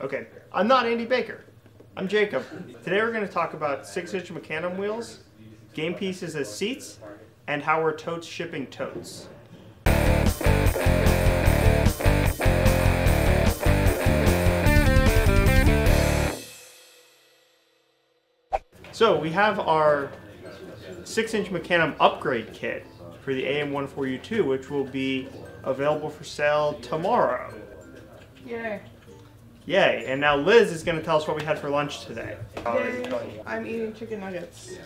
Okay, I'm not Andy Baker. I'm Jacob. Today we're going to talk about 6-inch Mecanum wheels, game pieces as seats, and how we're totes shipping totes. So we have our 6-inch Mecanum upgrade kit for the AM14U2, which will be available for sale tomorrow. Yay. Yay! And now Liz is going to tell us what we had for lunch today. I'm eating chicken nuggets.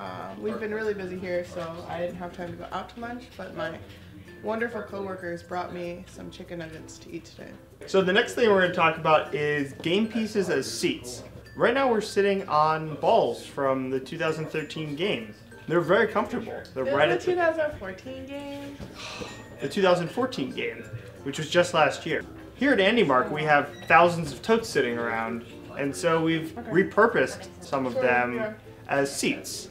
Um, we've been really busy here, so I didn't have time to go out to lunch, but my wonderful coworkers brought me some chicken nuggets to eat today. So the next thing we're going to talk about is game pieces as seats. Right now we're sitting on balls from the 2013 game. They're very comfortable. They're This right is at the the, 2014 game. the 2014 game, which was just last year. Here at AndyMark, we have thousands of totes sitting around, and so we've repurposed some of Sure, them yeah. as seats.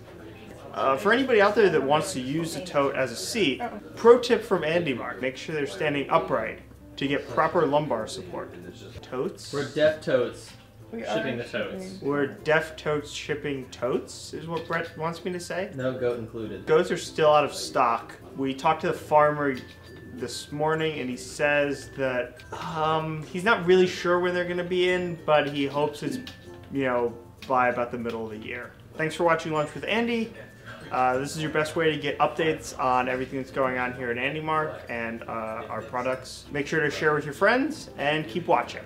Uh, for anybody out there that wants to use a tote as a seat, pro tip from AndyMark: make sure they're standing upright to get proper lumbar support. Totes. We're deaf totes. We Shipping the totes. We're deaf totes shipping totes, is what Brett wants me to say. No goat included. Goats are still out of stock. We talked to the farmer this morning, and he says that um, he's not really sure when they're going to be in, but he hopes it's, you know, by about the middle of the year. Thanks for watching Lunch with Andy. Uh, this is your best way to get updates on everything that's going on here at AndyMark and uh, our products. Make sure to share with your friends and keep watching.